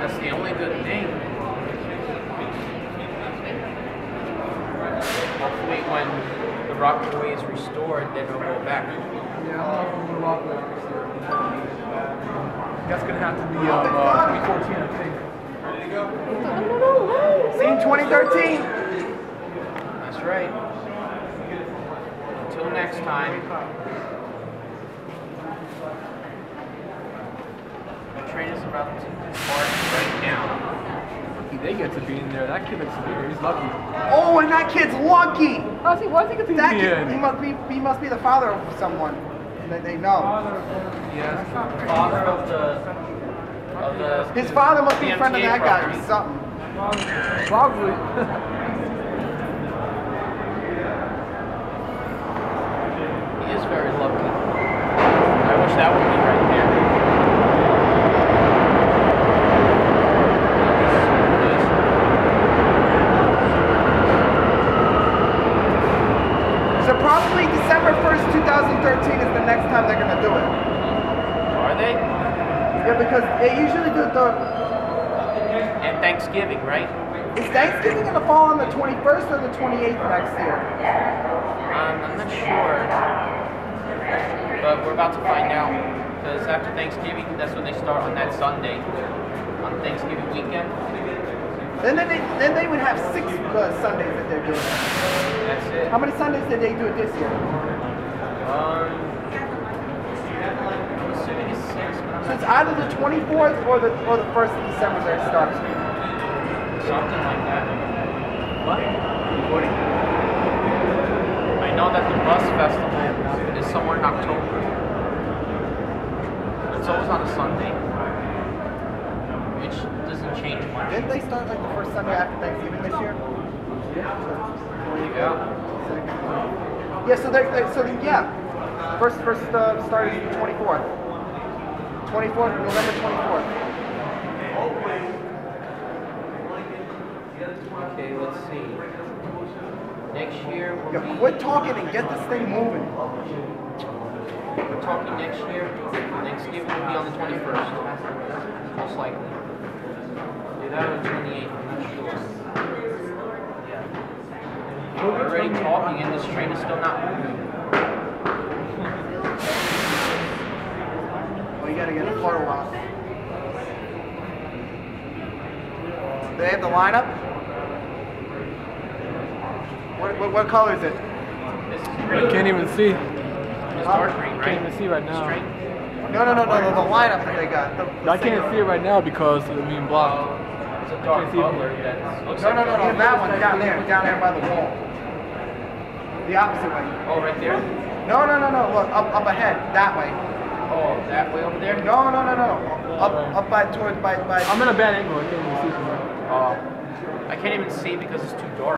That's the only good thing. Hopefully, when the Rocket Way is restored, then it'll go back. With. That's gonna have to be um, uh, 2014, I think. Seen 2013. That's right. Until next time. The train is about to depart right now. They get to be in there. That kid looks weird. He's lucky. Oh, and that kid's lucky. Oh, How's he? Why does he get to be That in? kid, he must be, he must be the father of someone that they know. Yes, father of the of the His father must be a friend of PMTA that guy or something. Probably. He is very lucky. That would be right there. So probably December 1st, 2013 is the next time they're gonna do it. Are they? Yeah, because they usually do it the. And Thanksgiving, right? Is Thanksgiving gonna fall on the 21st or the 28th next year? Um, I'm not sure, we're about to find out. Because after Thanksgiving, that's when they start on that Sunday, on Thanksgiving weekend. Then they, then they would have six uh, Sundays that they're doing. That's it. How many Sundays did they do it this year? Um, I'm assuming it's six, but So it's either the 24th or the or the 1st of December that it starts. Something like that. What? Recording? Know that the bus festival is somewhere in October. It's always on a Sunday. Which doesn't change much. Didn't they start like the first Sunday after Thanksgiving this year? Yeah. Yeah, so they, they so yeah, first first uh, start is the 24th. 24th, November 24th. Okay, let's see. Next year will Yeah, be. quit talking and get this thing moving. We're talking next year. Thanksgiving will be on the 21st. Most likely. Either that or the 28th, I'm not sure. Yeah. We're already talking and this train is still not moving. Well, you gotta get a photo out. Do they have the lineup? What, what, what color is it? This is I can't even see. It's dark green, right? Can't even see right now. train? No, no, no, no, the, the lineup that they got. The, the I can't see it right now because of the being blocked. Oh, it's a dark Can't see it. color that looks No, no, no, no, that one down there, down there by the wall. The opposite way. Oh, right there? No, no, no, no. Look, up, up ahead, that way. Oh, that way over there? No, no, no, no. Up, up by towards by by. I'm in a bad angle. I can't even see from. Oh, I can't even see because it's too dark.